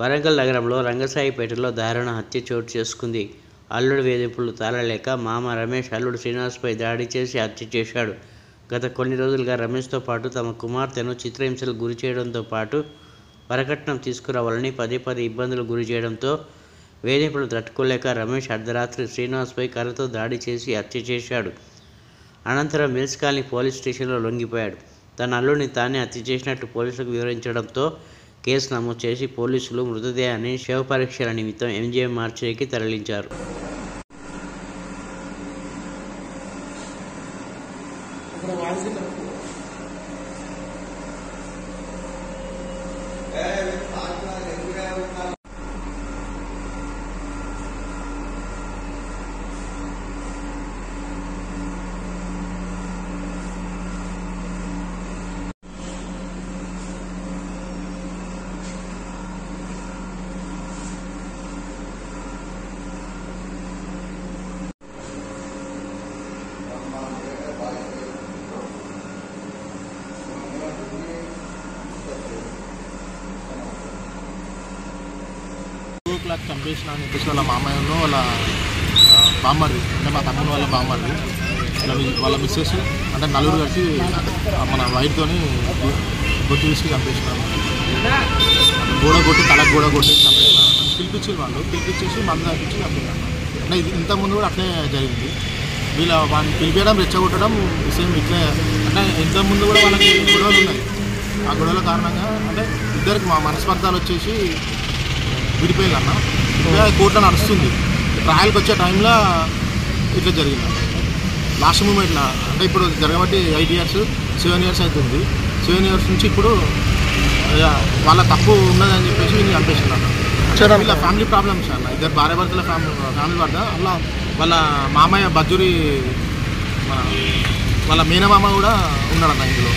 వరంగల్ నగరంలో రంగసాయిపేటలో దారుణ హత్య చోటు చేసుకుంది. అల్లుడు వేధింపులు తాళలేక మామ రమేష్ అల్లుడు శ్రీనివాస్పై దాడి చేసి హత్య చేశాడు. గత కొన్ని రోజులుగా రమేష్తో పాటు తమ కుమార్తెను చిత్రహింసలు గురి చేయడంతో పాటు వరకట్నం తీసుకురావాలని పదే పదే ఇబ్బందులు గురి చేయడంతో వేధింపులు తట్టుకోలేక రమేష్ అర్ధరాత్రి శ్రీనివాస్పై కర్రతో దాడి చేసి హత్య చేశాడు. అనంతరం మిల్స్ కాలనీ పోలీస్ స్టేషన్లో లొంగిపోయాడు. తన అల్లుడిని తానే హత్య చేసినట్లు పోలీసులకు వివరించడంతో కేసు నమోదు చేసి పోలీసులు మృతదేహాన్ని శవ పరీక్షల నిమిత్తం ఎంజీఎం మార్చేకి తరలించారు. టూ ఓ క్లాక్ చంపేసిన అని చెప్పేసి వాళ్ళ మామయ్యను వాళ్ళ బామ్మర్ది అంటే మా తమ్ముని వాళ్ళ బామ్మర్ది. వాళ్ళ మిస్సెస్ అంటే నలుగురు కలిసి మన వైర్తోని గొట్టి తీసుకు చంపేసినారు. గోడ కొట్టి తల గోడ కొట్టి చంపేసినారు. పిలిపించారు వాళ్ళు పిలిపించేసి మందు తప్పించి చంపేసినారు. అంటే ఇది ఇంతకుముందు కూడా అట్లే జరిగింది. వీళ్ళ వాళ్ళని పిలిపేయడం రెచ్చగొట్టడం సేమ్ ఇట్లే. అంటే ఇంతకుముందు కూడా వాళ్ళకి గొడవలు ఉన్నాయి. ఆ గొడవల కారణంగా అంటే ఇద్దరికి మా మనస్పర్ధాలు వచ్చేసి విడిపోయింది అన్న ఇంకా కోర్టులో నడుస్తుంది. ట్రయల్కి వచ్చే టైంలో ఇట్లా జరిగింది. లాస్ట్ మూమెంట్లో అంటే ఇప్పుడు జరగబట్టి ఎయిట్ ఇయర్స్ సెవెన్ ఇయర్స్ అవుతుంది. సెవెన్ ఇయర్స్ నుంచి ఇప్పుడు వాళ్ళ తప్పు ఉన్నదని చెప్పేసి నేను చంపేసినాను వీళ్ళ ఫ్యామిలీ ప్రాబ్లమ్స్ అన్న ఇద్దరు భార్య భర్తల ఫ్యామిలీ ఫ్యామిలీ పడ్డ అలా వాళ్ళ మామయ్య బజ్జురి మన వాళ్ళ మేనమామ కూడా ఉన్నాడన్న ఇందులో.